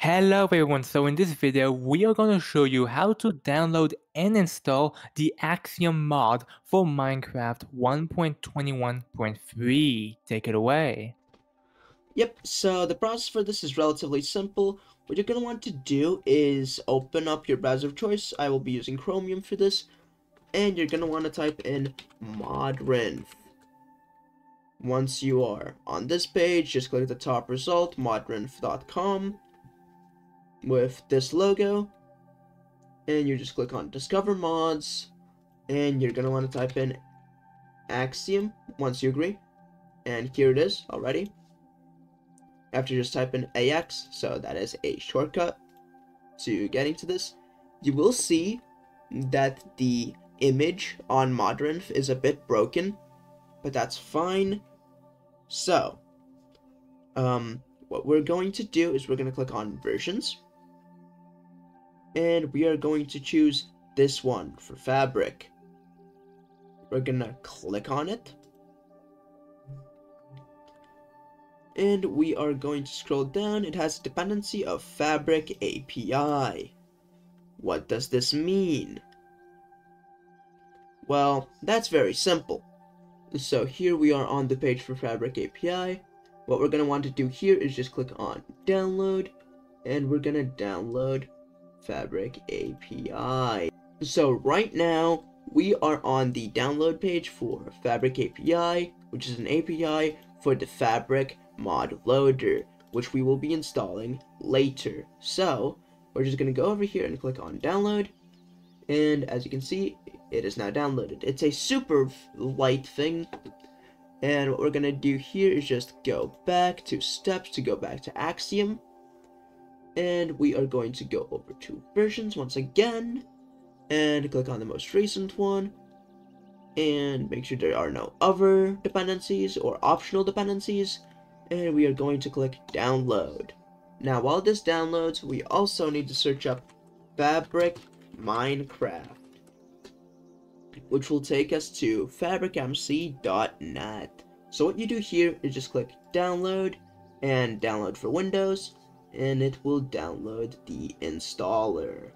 Hello everyone, so in this video we are going to show you how to download and install the Axiom mod for Minecraft 1.21.3. Take it away. Yep, so the process for this is relatively simple. What you're going to want to do is open up your browser of choice. I will be using Chromium for this. And you're going to want to type in modrinth. Once you are on this page, just click the top result, modrinth.com with this logo. And you just click on discover mods. And you're gonna want to type in axiom once you agree. And here it is already. After just type in ax so that is a shortcut to getting to this you will see that the image on modrinth is a bit broken but that's fine. So um what we're going to do is we're going to click on versions and we are going to choose this one for fabric. We're gonna click on it. And we are going to scroll down. It has a dependency of Fabric API. What does this mean? Well, that's very simple. So here we are on the page for Fabric API. What we're to want to do here is just click on download and we're to download Fabric API. So right now, we are on the download page for Fabric API, which is an API for the Fabric mod loader, which we will be installing later. So, we're just going to go over here and click on download, and as you can see, it is now downloaded. It's a super light thing, and what we're going to do here is just go back to steps to go back to Axiom, and we are going to go over to versions once again and click on the most recent one and make sure there are no other dependencies or optional dependencies and we are going to click download. Now while this downloads we also need to search up fabric minecraft which will take us to fabricmc.net so what you do here is just click download and download for windows and it will download the installer.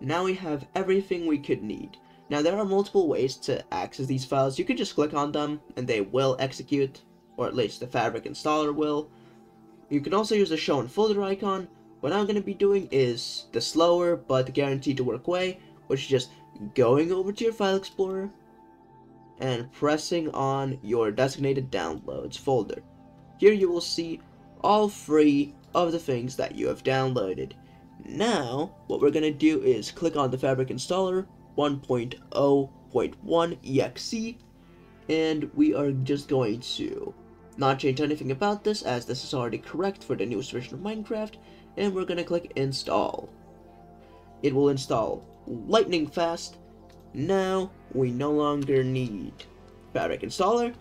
Now we have everything we could need. Now there are multiple ways to access these files. You could just click on them and they will execute, or at least the Fabric installer will. You can also use the show in folder icon. What I'm going to be doing is the slower but guaranteed to work way, which is just going over to your file explorer and pressing on your designated downloads folder. Here you will see all free of the things that you have downloaded. Now, what we're going to do is click on the Fabric Installer 1.0.1 exe, and we are just going to not change anything about this, as this is already correct for the newest version of Minecraft, and we're going to click Install. It will install lightning fast. Now, we no longer need Fabric Installer,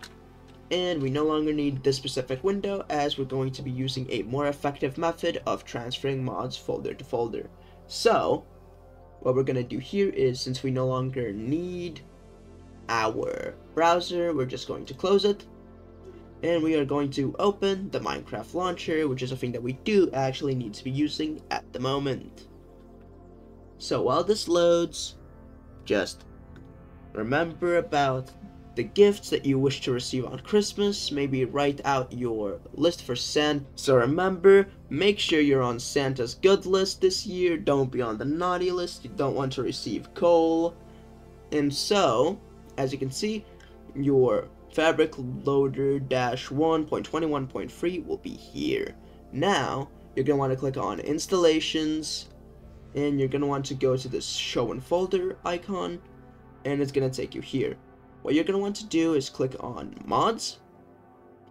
and we no longer need this specific window as we're going to be using a more effective method of transferring mods folder to folder. So, what we're going to do here is since we no longer need our browser, we're just going to close it. And we are going to open the Minecraft launcher, which is a thing that we do actually need to be using at the moment. So while this loads, just remember about the gifts that you wish to receive on Christmas. Maybe write out your list for Santa. So remember, make sure you're on Santa's good list this year. Don't be on the naughty list. You don't want to receive coal. And so, as you can see, your fabric loader dash 1.21.3 will be here. Now, you're going to want to click on installations and you're going to want to go to this show and folder icon and it's going to take you here what you're going to want to do is click on mods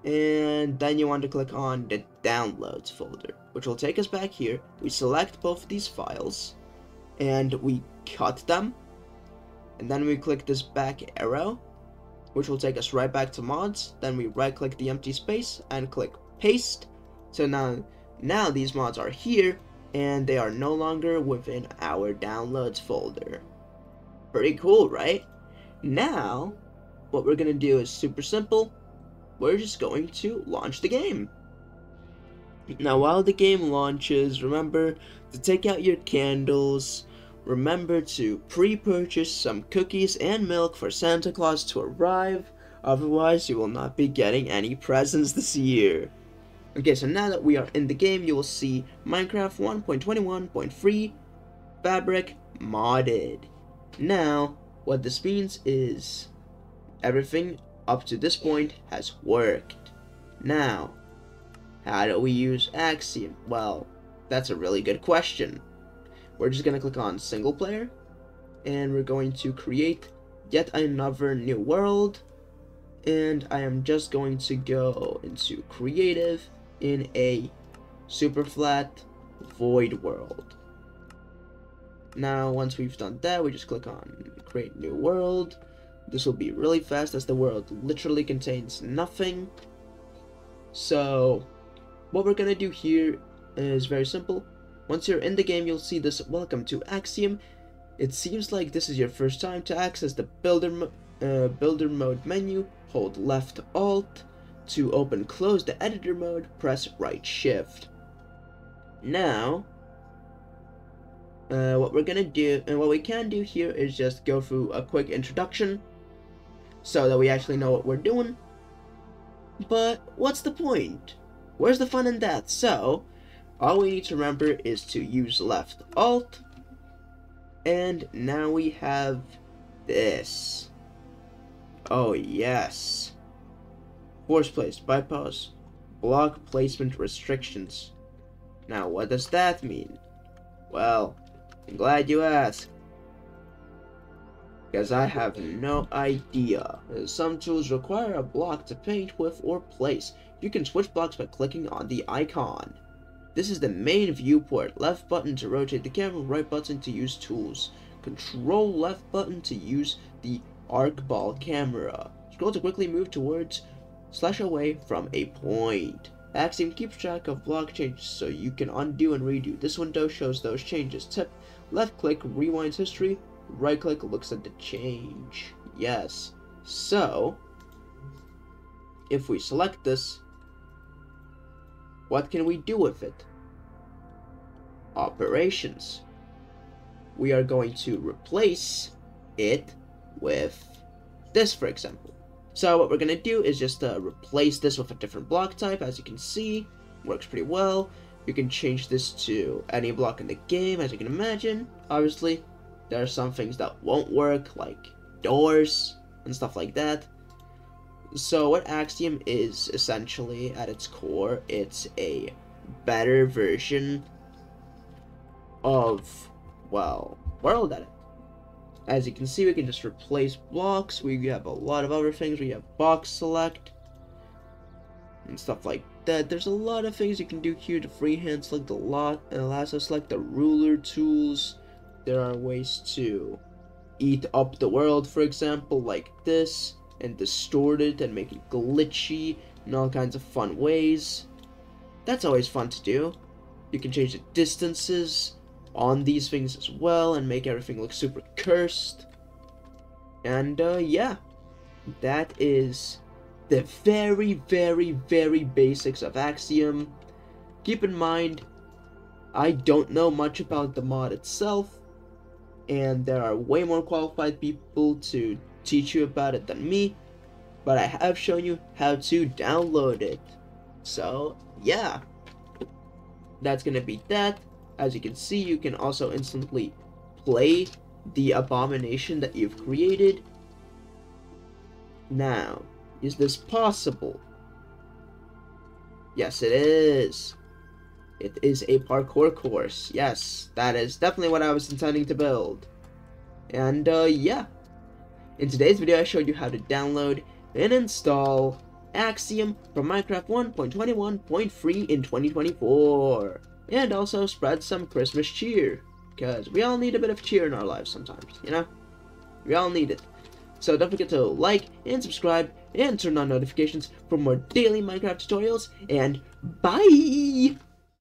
and then you want to click on the downloads folder which will take us back here. We select both of these files and we cut them and then we click this back arrow which will take us right back to mods. Then we right click the empty space and click paste. So now now these mods are here and they are no longer within our downloads folder. Pretty cool right? Now, what we're going to do is super simple. We're just going to launch the game. Now, while the game launches, remember to take out your candles. Remember to pre-purchase some cookies and milk for Santa Claus to arrive. Otherwise, you will not be getting any presents this year. Okay, so now that we are in the game, you will see Minecraft 1.21.3 Fabric modded. Now, what this means is everything up to this point has worked. Now, how do we use Axiom? Well, that's a really good question. We're just going to click on single player and we're going to create yet another new world and I am just going to go into creative in a super flat void world. Now once we've done that we just click on create new world. This will be really fast as the world literally contains nothing. So what we're gonna do here is very simple. Once you're in the game, you'll see this Welcome to Axiom. It seems like this is your first time to access the Builder, uh, builder Mode menu. Hold left Alt. To open close the editor mode, press right shift. Now, uh, what we're gonna do, and what we can do here is just go through a quick introduction so that we actually know what we're doing. But what's the point? Where's the fun in that? So, all we need to remember is to use left alt, and now we have this. Oh yes. Force place, bypass, block placement restrictions. Now what does that mean? Well, I'm glad you asked. Because I have no idea. Some tools require a block to paint with or place. You can switch blocks by clicking on the icon. This is the main viewport. Left button to rotate the camera, right button to use tools. Control left button to use the arc ball camera. Scroll to quickly move towards slash away from a point. Axiom keeps track of block changes so you can undo and redo. This window shows those changes. Tip, left click rewinds history, right click looks at the change. Yes. So, if we select this, what can we do with it? Operations. We are going to replace it with this, for example. So what we're going to do is just uh, replace this with a different block type. As you can see, works pretty well. You can change this to any block in the game, as you can imagine. Obviously, there are some things that won't work, like doors and stuff like that. So what Axiom is essentially at its core, it's a better version of, well, World Edit. As you can see, we can just replace blocks. We have a lot of other things. We have box select and stuff like that. There's a lot of things you can do here to freehand select the lot and lasso select the ruler tools. There are ways to eat up the world, for example, like this and distort it and make it glitchy in all kinds of fun ways. That's always fun to do. You can change the distances on these things as well and make everything look super cursed. And uh, yeah, that is the very, very, very basics of Axiom. Keep in mind, I don't know much about the mod itself, and there are way more qualified people to teach you about it than me, but I have shown you how to download it. So, yeah. That's gonna be that. As you can see, you can also instantly play the abomination that you've created. Now, is this possible? Yes, it is. It is a parkour course. Yes, that is definitely what I was intending to build. And, uh, yeah. In today's video, I showed you how to download and install Axiom for Minecraft 1.21.3 in 2024. And also spread some Christmas cheer. Because we all need a bit of cheer in our lives sometimes, you know? We all need it. So don't forget to like and subscribe and turn on notifications for more daily Minecraft tutorials. And bye!